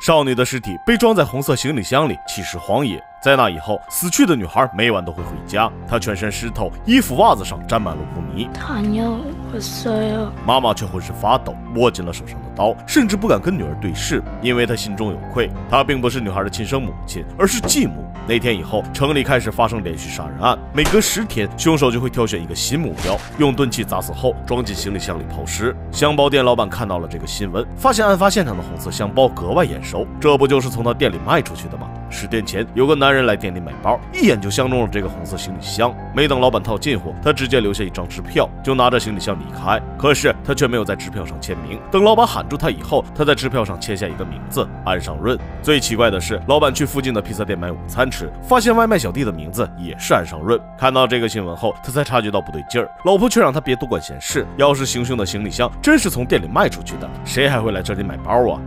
少女的尸体被装在红色行李箱里，弃尸荒野。在那以后，死去的女孩每晚都会回家，她全身湿透，衣服袜子上沾满了污泥。妈妈却浑身发抖，握紧了手上的刀，甚至不敢跟女儿对视，因为她心中有愧。她并不是女孩的亲生母亲，而是继母。那天以后，城里开始发生连续杀人案，每隔十天，凶手就会挑选一个新目标，用钝器砸死后装进行李箱里抛尸。箱包店老板看到了这个新闻，发现案发现场的红色箱包格外眼熟，这不就是从他店里卖出去的吗？十天前，有个男人来店里买包，一眼就相中了这个红色行李箱。没等老板套近乎，他直接留下一张支票，就拿着行李箱离开。可是他却没有在支票上签名。等老板喊住他以后，他在支票上签下一个名字安尚润。最奇怪的是，老板去附近的披萨店买午餐吃，发现外卖小弟的名字也是安尚润。看到这个新闻后，他才察觉到不对劲儿。老婆却让他别多管闲事。要是行凶的行李箱真是从店里卖出去的，谁还会来这里买包啊？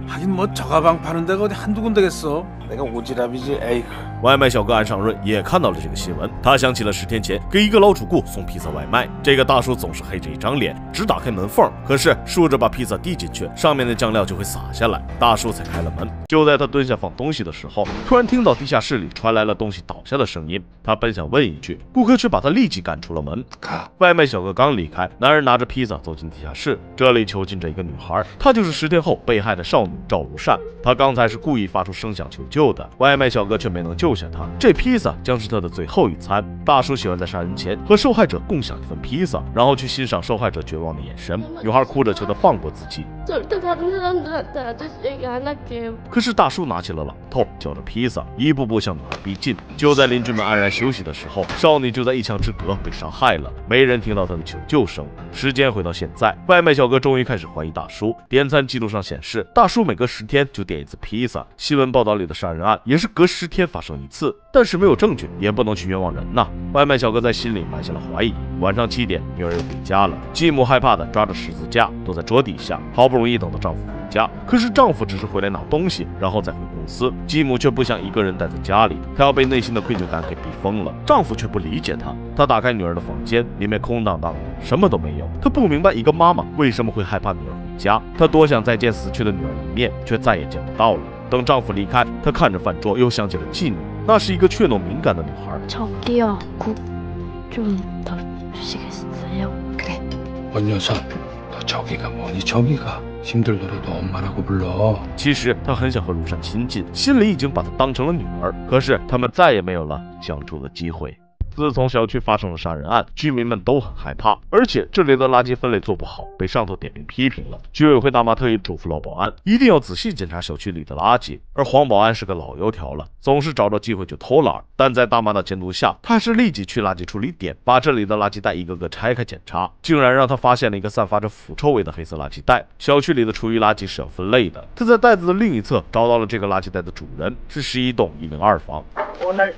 外卖小哥安尚润也看到了这个新闻，他想起了十天前给一个老主顾送披萨外卖，这个大叔总是黑着一张脸，只打开门缝，可是竖着把披萨递进去，上面的酱料就会洒下来，大叔才开了门。就在他蹲下放东西的时候，突然听到地下室里传来了东西倒下的声音，他本想问一句，顾客却把他立即赶出了门。外卖小哥刚离开，男人拿着披萨走进地下室，这里囚禁着一个女孩，她就是十天后被害的少女赵如善，她刚才是故意发出声响求救的，外卖。外卖小哥却没能救下他。这披萨将是他的最后一餐。大叔喜欢在杀人前和受害者共享一份披萨然后去欣赏受害者绝望的眼神。女孩哭着求他放过自己。可是大叔拿起了榔头叫着披萨一步步向女孩逼近。就在邻居们安然休息的时候少女就在一墙之隔被伤害了。没人听到她的求救声时间回到现在外卖小哥终于开始怀疑大叔。点餐记录上显示大叔每隔十天就点一次披萨。新闻报道里的杀人案也是隔十天发生一次，但是没有证据，也不能去冤枉人呐。外卖小哥在心里埋下了怀疑。晚上七点，女儿又回家了，继母害怕的抓着十字架躲在桌底下，好不容易等到丈夫回家，可是丈夫只是回来拿东西，然后再回公司，继母却不想一个人待在家里，她要被内心的愧疚感给逼疯了。丈夫却不理解她，她打开女儿的房间，里面空荡荡的，什么都没有。她不明白一个妈妈为什么会害怕女儿回家，她多想再见死去的女儿一面，却再也见不到了。等丈夫离开，她看着饭桌，又想起了妓女。那是一个怯懦敏感的女孩。儿：“，”其实她很想和卢山亲近，心里已经把她当成了女儿。可是他们再也没有了相处的机会。自从小区发生了杀人案，居民们都很害怕，而且这里的垃圾分类做不好，被上头点名批评了。居委会大妈特意嘱咐老保安，一定要仔细检查小区里的垃圾。而黄保安是个老油条了，总是找着机会就偷懒。但在大妈的监督下，他还是立即去垃圾处理点，把这里的垃圾袋一个个拆开检查，竟然让他发现了一个散发着腐臭味的黑色垃圾袋。小区里的厨余垃圾是要分类的，他在袋子的另一侧找到了这个垃圾袋的主人，是十一栋一零二房。오늘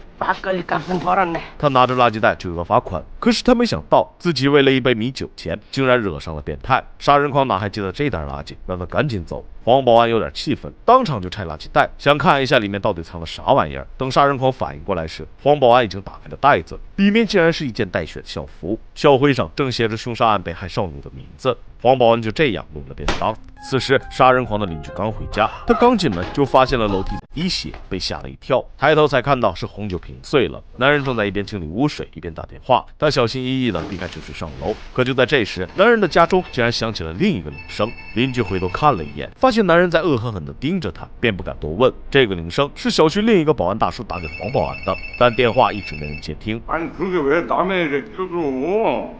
他拿着垃圾袋就要罚款。可是他没想到自己为了一杯米酒钱竟然惹上了变态杀人狂哪还记得这袋垃圾让他赶紧走。黄保安有点气愤当场就拆垃圾袋想看一下里面到底藏了啥玩意儿。等杀人狂反应过来时黄保安已经打开了袋子里面竟然是一件带血的校服。校徽上正写着凶杀案被害少女的名字。黄保安就这样弄了便当。此时杀人狂的邻居刚回家他刚进门就发现了楼梯滴血被吓了一跳。抬头才看到是红酒碎了。男人正在一边清理污水一边打电话，他小心翼翼的避开酒水上楼。可就在这时，男人的家中竟然响起了另一个铃声。邻居回头看了一眼，发现男人在恶狠狠的盯着他，便不敢多问。这个铃声是小区另一个保安大叔打给黄保安的，但电话一直没人接听。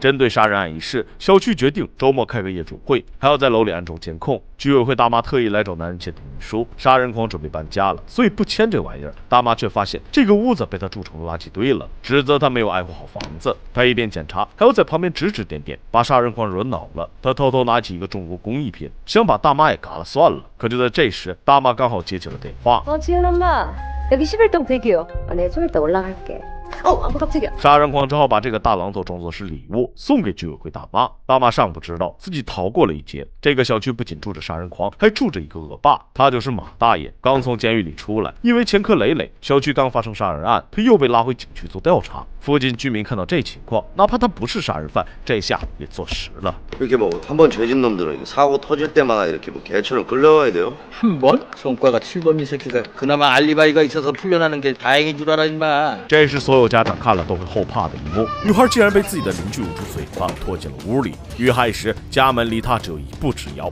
针对杀人案一事，小区决定周末开个业主会，还要在楼里安装监控。居委会大妈特意来找男人签同意书，杀人狂准备搬家了，所以不签这玩意儿。大妈却发现这个屋子被他住成了垃圾堆了，指责他没有爱护好房子。他一边检查，还要在旁边指指点点，把杀人狂惹恼了。他偷偷拿起一个中国工艺品，想把大妈也嘎了算了。可就在这时，大妈刚好接起了电话。 어, 지은 엄마. 여기 11동 대기요. 어, 네, 좀 이따 올라갈게. 哦，아깜짝이야！ 杀人狂只好把这个大榔头装作是礼物送给居委会大妈。大妈尚不知道自己逃过了一劫。这个小区不仅住着杀人狂，还住着一个恶霸，他就是马大爷，刚从监狱里出来，因为前科累累，小区刚发生杀人案，他又被拉回警局做调查。附近居民看到这情况，哪怕他不是杀人犯，这下也坐实了。 이렇게 뭐 한 번 죄진 놈들은 사고 터질 때마다 이렇게 뭐 개처럼 끌려와야 돼요? 한 번? 성과가 7범인 새끼가 그나마 알리바이가 있어서 풀려나는 게 다행인 줄 알아 임마 这是所 所有家长看了都会后怕的一幕。女孩竟然被自己的邻居捂住嘴巴，拖进了屋里。遇害时，家门离她只有一步之遥。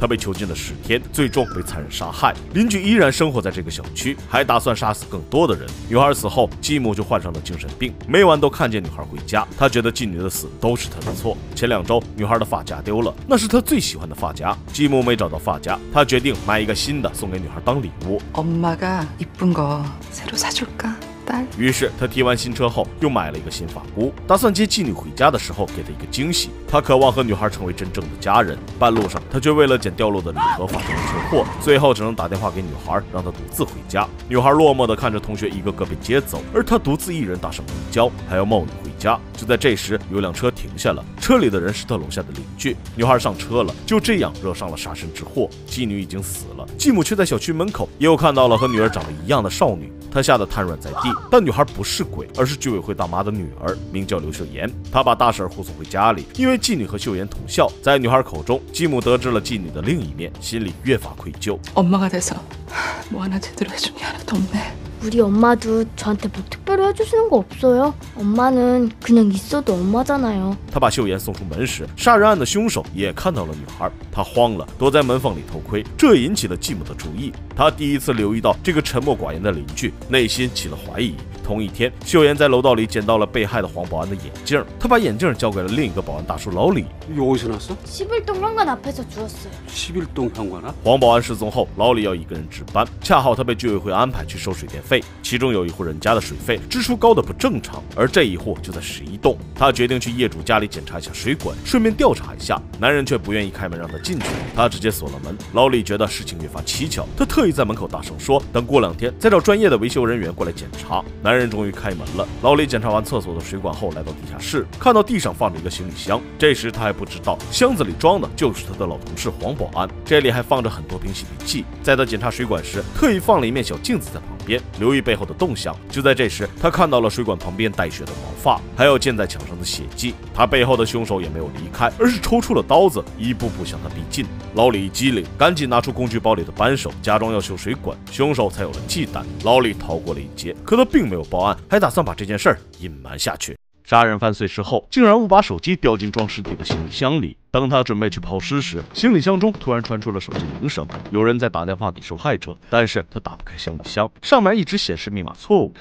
괜찮아. 어, 어, 잘가. 她被囚禁了十天，最终被残忍杀害。邻居依然生活在这个小区，还打算杀死更多的人。女孩死后，继母就患上了精神病，每晚都看见女孩回家。她觉得继女的死都是她的错。前两周，女孩的发夹丢了，那是她最喜欢的发夹。继母没找到发夹，她决定买一个新的送给女孩当礼物。 엄마가 이쁜 거 새로 사줄까? 于是他提完新车后，又买了一个新发箍，打算接继女回家的时候给她一个惊喜。他渴望和女孩成为真正的家人。半路上，他却为了捡掉落的礼盒发生了车祸，最后只能打电话给女孩，让她独自回家。女孩落寞地看着同学一个个被接走，而她独自一人搭上公交，还要冒雨回家。就在这时，有辆车停下了，车里的人是他楼下的邻居。女孩上车了，就这样惹上了杀身之祸。继女已经死了，继母却在小区门口又看到了和女儿长得一样的少女。她吓得瘫软在地，但女孩不是鬼，而是居委会大妈的女儿，名叫刘秀妍。她把大婶护送回家里，因为继女和秀妍同校。在女孩口中，继母得知了继女的另一面，心里越发愧疚。 엄마가 돼서 뭐 하나 제대로 해준 게 하나도 없네. 우리 엄마도 저한테 뭐 특별히 해주시는 거 없어요. 엄마는 그냥 있어도 엄마잖아요. 他把秀妍送出门时，杀人案的凶手也看到了女孩，他慌了，躲在门缝里偷窥，这引起了继母的注意。他第一次留意到这个沉默寡言的邻居，内心起了怀疑。 同一天秀妍在楼道里捡到了被害的黄保安的眼镜她把眼镜交给了另一个保安大叔老李。黄保安失踪后老李要一个人值班恰好他被居委会安排去收水电费其中有一户人家的水费支出高的不正常而这一户就在十一栋。他决定去业主家里检查一下水管顺便调查一下男人却不愿意开门让他进去。他直接锁了门老李觉得事情越发蹊跷。他特意在门口大声说等过两天再找专业的维修人员过来检查。男人终于开门了。老李检查完厕所的水管后，来到地下室，看到地上放着一个行李箱。这时他还不知道，箱子里装的就是他的老同事黄保安。这里还放着很多瓶洗涤剂。在他检查水管时，特意放了一面小镜子在旁边，留意背后的动向。就在这时，他看到了水管旁边带血的毛发，还有溅在墙上的血迹。他背后的凶手也没有离开，而是抽出了刀子，一步步向他逼近。老李一机灵，赶紧拿出工具包里的扳手，假装要修水管，凶手才有了忌惮。老李逃过了一劫，可他并没有报案，还打算把这件事隐瞒下去。杀人犯碎尸后，竟然误把手机掉进装尸体的行李箱里。当他准备去抛尸时，行李箱中突然传出了手机铃声，有人在打电话给受害者，但是他打不开行李箱，上面一直显示密码错误。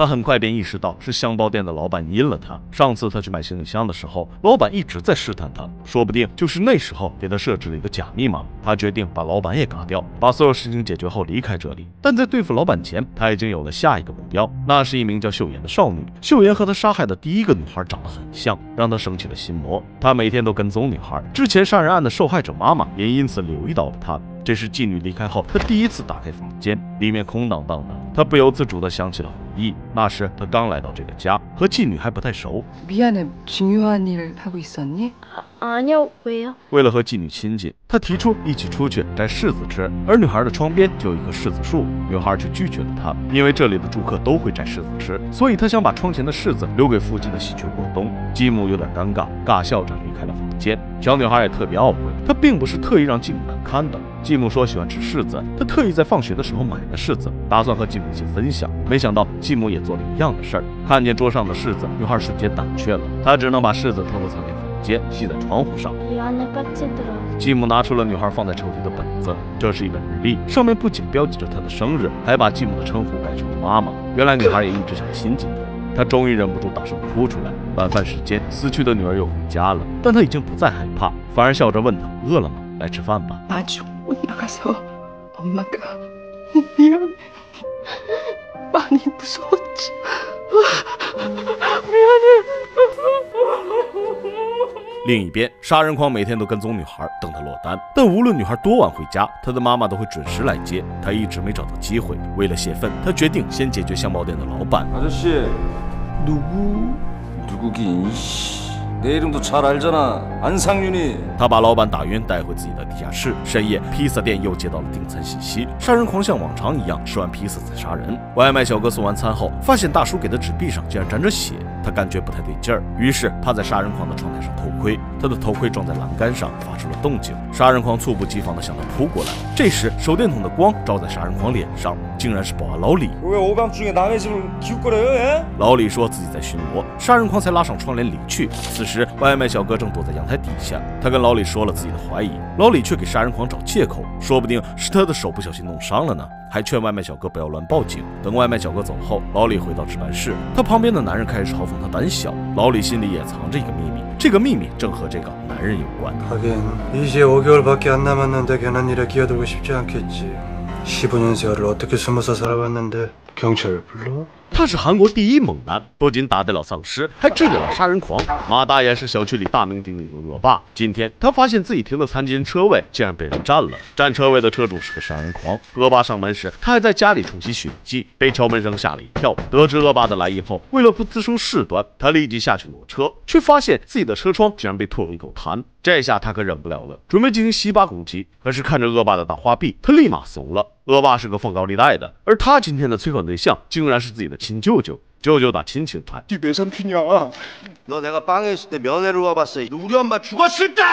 他很快便意识到是箱包店的老板阴了他。上次他去买行李箱的时候，老板一直在试探他，说不定就是那时候给他设置了一个假密码。他决定把老板也嘎掉，把所有事情解决后离开这里。但在对付老板前，他已经有了下一个目标，那是一名叫秀妍的少女。秀妍和他杀害的第一个女孩长得很像，让他生起了心魔。他每天都跟踪女孩，之前杀人案的受害者妈妈也因此留意到了他。这是妓女离开后，他第一次打开房间，里面空荡荡的。他不由自主地想起了回忆，那时他刚来到这个家，和妓女还不太熟。 미안해. 중요한 일 하고 있었니? 아니요, 왜요? 为了和妓女亲近，他提出一起出去摘柿子吃，而女孩的窗边就有一棵柿子树，女孩却拒绝了他，因为这里的住客都会摘柿子吃，所以他想把窗前的柿子留给附近的喜鹊过冬。继母有点尴尬，尬笑着离开了房间。小女孩也特别懊悔， 他并不是特意让继母难堪的。继母说喜欢吃柿子，他特意在放学的时候买了柿子，打算和继母一起分享。没想到继母也做了一样的事儿，看见桌上的柿子，女孩瞬间胆怯了，她只能把柿子偷偷藏进房间，系在窗户上。继母拿出了女孩放在抽屉的本子，这是一本日历，上面不仅标记着她的生日，还把继母的称呼改成了妈妈。原来女孩也一直想亲近她。他终于忍不住大声哭出来。晚饭时间，死去的女儿又回家了，但他已经不再害怕，反而笑着问她饿了吗？来吃饭吧。마주 못 나가서 엄마가 미안해. 많이 무서웠지. 미안해. 另一边，杀人狂每天都跟踪女孩，等她落单。但无论女孩多晚回家，他的妈妈都会准时来接。他一直没找到机会，为了泄愤，他决定先解决香包店的老板。 아저씨 누구? 누구긴 씨. 내 이름도 잘 알잖아 안상윤이 他把老板打晕，带回自己的地下室。深夜，披萨店又接到了订餐信息，杀人狂像往常一样吃完披萨再杀人。外卖小哥送完餐后，发现大叔给的纸币上竟然沾着血， 他感觉不太对劲儿于是趴在杀人狂的窗台上偷窥他的头盔撞在栏杆上发出了动静。杀人狂猝不及防的向他扑过来。这时手电筒的光照在杀人狂脸上竟然是保安老李老李说自己在巡逻杀人狂才拉上窗帘离去此时外卖小哥正躲在阳台底下他跟老李说了自己的怀疑老李却给杀人狂找借口说不定是他的手不小心弄伤了呢。还劝外卖小哥不要乱报警。等外卖小哥走后，老李回到值班室，他旁边的男人开始嘲讽他胆小，老李心里也藏着一个秘密，这个秘密正和这个男人有关。他是韩国第一猛男，不仅打得了丧尸，还治得了杀人狂。马大爷是小区里大名鼎鼎的恶霸。今天他发现自己停的残疾人车位竟然被人占了，占车位的车主是个杀人狂。恶霸上门时，他还在家里冲洗血迹，被敲门声吓了一跳。得知恶霸的来意后，为了不滋生事端，他立即下去挪车，却发现自己的车窗竟然被吐了一口痰。这下他可忍不了了，准备进行洗巴攻击。可是看着恶霸的大花臂，他立马怂了。恶霸是个放高利贷的，而他今天的催款对象竟然是自己的亲舅舅。舅舅打亲情牌， 너 내가 빵에 있을 때 면회를 와봤어. 우리 엄마 죽었을 때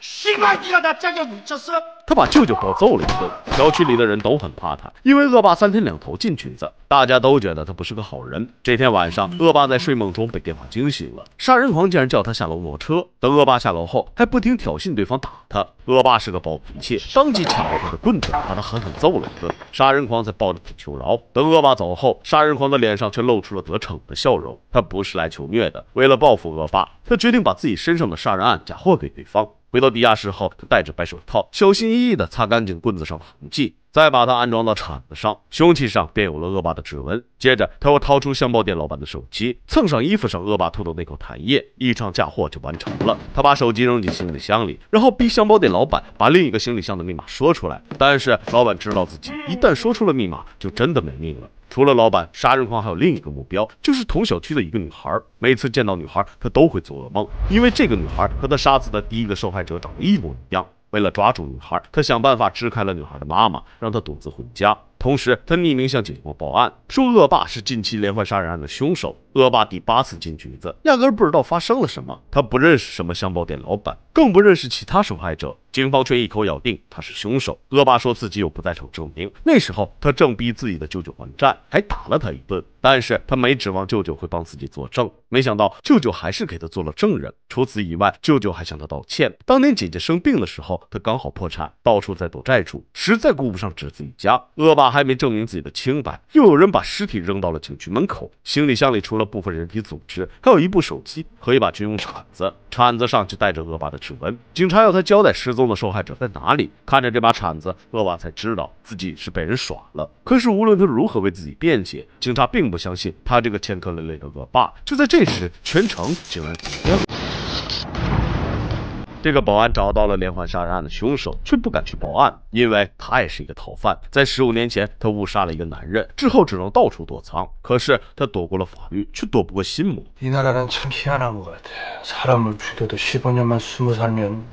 新来的，他真的不就是。他把舅舅暴揍了一顿，小区里的人都很怕他，因为恶霸三天两头进群子，大家都觉得他不是个好人。这天晚上，恶霸在睡梦中被电话惊醒了，杀人狂竟然叫他下楼挪车。等恶霸下楼后，还不停挑衅对方打他。恶霸是个暴脾气，当即抢了他的棍子，把他狠狠揍了一顿。杀人狂在抱着腿求饶。等恶霸走后，杀人狂的脸上却露出了得逞的笑容。他不是来求虐的，为了报复恶霸，他决定把自己身上的杀人案嫁祸给对方。回到地下室后，他戴着白手套，小心翼翼地擦干净棍子上的痕迹，再把它安装到铲子上，凶器上便有了恶霸的指纹。接着，他又掏出香包店老板的手机，蹭上衣服上恶霸吐的那口痰液，一场嫁祸就完成了。他把手机扔进行李箱里，然后逼香包店老板把另一个行李箱的密码说出来。但是老板知道自己一旦说出了密码，就真的没命了。除了老板，杀人狂还有另一个目标，就是同小区的一个女孩。每次见到女孩，他都会做噩梦，因为这个女孩和他杀死的第一个受害者长得一模一样。为了抓住女孩，他想办法支开了女孩的妈妈，让她独自回家。同时，他匿名向警方报案，说恶霸是近期连环杀人案的凶手。恶霸第八次进局子，压根儿不知道发生了什么。他不认识什么香包店老板，更不认识其他受害者。警方却一口咬定他是凶手。恶霸说自己有不在场证明。那时候他正逼自己的舅舅还债，还打了他一顿。但是他没指望舅舅会帮自己作证，没想到舅舅还是给他做了证人。除此以外，舅舅还向他道歉。当年姐姐生病的时候，他刚好破产，到处在躲债主，实在顾不上侄子一家。恶霸还没证明自己的清白，又有人把尸体扔到了警局门口。行李箱里除了部分人体组织，还有一部手机和一把军用铲子，铲子上就带着恶霸的指纹。警察要他交代失踪的受害者在哪里。看着这把铲子，恶霸才知道自己是被人耍了。可是无论他如何为自己辩解，警察并不相信他这个欠刻累累的恶霸。就在这时，全城竟然停电了。这个保安找到了连环杀人案的凶手，却不敢去报案，因为他也是一个逃犯。在十五年前，他误杀了一个男人，之后只能到处躲藏。可是他躲过了法律，却躲不过心魔。 이 나라는 참 희한한 것 같아. 사람을 죽여도 15년만 숨어 살면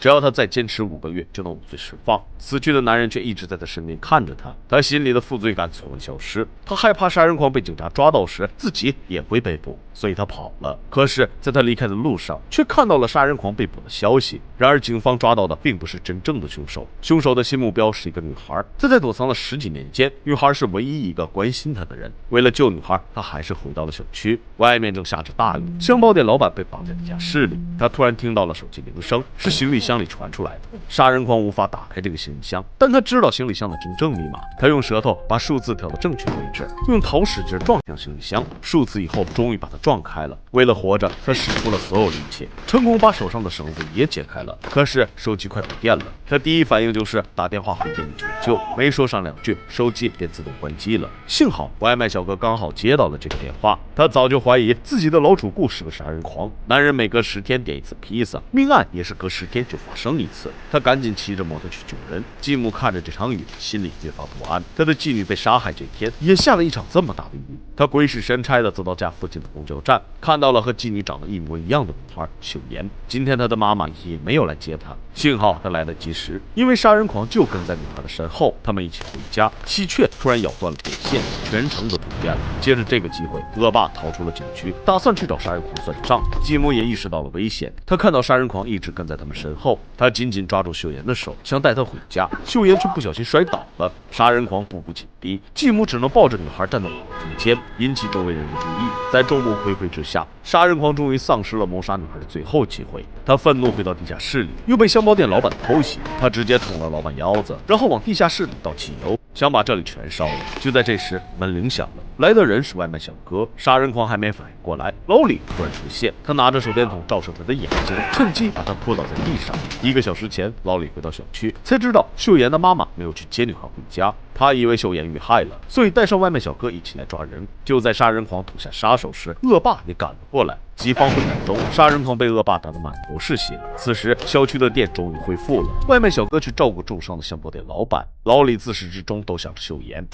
只要他再坚持五个月，就能无罪释放。死去的男人却一直在他身边看着他，他心里的负罪感从未消失。他害怕杀人狂被警察抓到时，自己也会被捕，所以他跑了。可是，在他离开的路上，却看到了杀人狂被捕的消息。然而，警方抓到的并不是真正的凶手，凶手的新目标是一个女孩。在在躲藏了十几年间，女孩是唯一一个关心他的人。为了救女孩，他还是回到了小区。外面正下着大雨，香包店老板被绑在地下室里。他突然听到了手机铃声，是行李箱。里传出来的。杀人狂无法打开这个行李箱，但他知道行李箱的真正密码。他用舌头把数字调到正确位置，用头使劲撞向行李箱。数次以后，终于把它撞开了。为了活着，他使出了所有力气，成功把手上的绳子也解开了。可是手机快没电了，他第一反应就是打电话回店里求救。没说上两句，手机便自动关机了。幸好外卖小哥刚好接到了这个电话，他早就怀疑自己的老主顾是个杀人狂。男人每隔十天点一次披萨，命案也是隔十天就发生一次。他赶紧骑着摩托去救人。继母看着这场雨，心里越发不安。他的继女被杀害这天，也下了一场这么大的雨。他鬼使神差的走到家附近的公交站，看到了和继女长得一模一样的女孩秀妍。今天他的妈妈也没有来接他，幸好他来得及时，因为杀人狂就跟在女孩的身后。他们一起回家，喜鹊突然咬断了电线，全城都停电了。借着这个机会，恶霸逃出了警局，打算去找杀人狂算账。继母也意识到了危险，他看到杀人狂一直跟在他们身后，后他紧紧抓住秀妍的手，想带她回家。秀妍却不小心摔倒了，杀人狂步步紧逼，继母只能抱着女孩站在马路中间，引起周围人的注意。在众目睽睽之下，杀人狂终于丧失了谋杀女孩的最后机会。他愤怒回到地下室里，又被箱包店老板偷袭，他直接捅了老板腰子，然后往地下室里倒汽油，想把这里全烧了。就在这时，门铃响了，来的人是外卖小哥。杀人狂还没反应过来，老李突然出现，他拿着手电筒照射他的眼睛，趁机把他扑倒在地上。一个小时前，老李回到小区，才知道秀妍的妈妈没有去接女孩回家。他以为秀妍遇害了，所以带上外卖小哥一起来抓人。就在杀人狂捅下杀手时，恶霸也赶了过来。几方混战中，杀人狂被恶霸打得满头是血。此时，小区的电终于恢复了。外卖小哥去照顾重伤的香包店老板。老李自始至终都想着秀妍。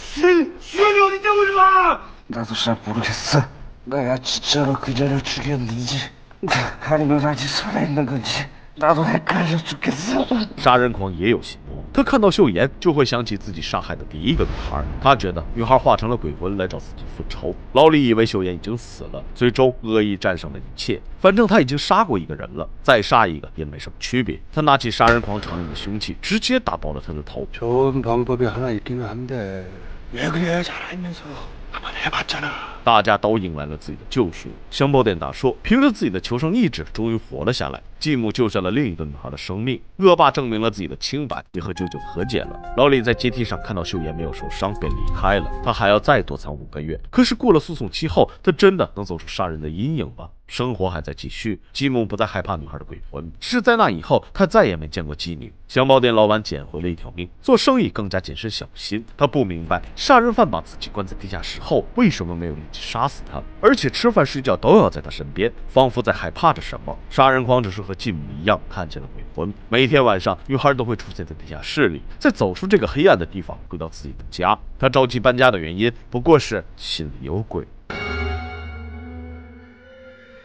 秀妍어디있다고그러나도잘모르겠어내가진짜로그자를죽였는지아니면아직살아있는건지杀人狂也有心魔，他看到秀妍就会想起自己杀害的第一个女孩。他觉得女孩化成了鬼魂来找自己复仇。老李以为秀妍已经死了，最终恶意战胜了一切。反正他已经杀过一个人了，再杀一个也没什么区别。他拿起杀人狂常用的凶器，直接打爆了他的头。좋은방법이하나있기는한데왜그래잘알면서한번해봤잖아 大家都迎来了自己的救赎。香包店大叔凭着自己的求生意志，终于活了下来。继母救下了另一个女孩的生命。恶霸证明了自己的清白，也和舅舅和解了。老李在阶梯上看到秀妍没有受伤，便离开了。他还要再躲藏五个月。可是过了诉讼期后，他真的能走出杀人的阴影吗？生活还在继续。继母不再害怕女孩的鬼魂，是在那以后，他再也没见过妓女。香包店老板捡回了一条命，做生意更加谨慎小心。他不明白，杀人犯把自己关在地下室后，为什么没有力气杀死他，而且吃饭睡觉都要在他身边，仿佛在害怕着什么。杀人狂只是和继母一样，看见了鬼魂。每天晚上，女孩都会出现在地下室里，再走出这个黑暗的地方，回到自己的家。他着急搬家的原因，不过是心里有鬼。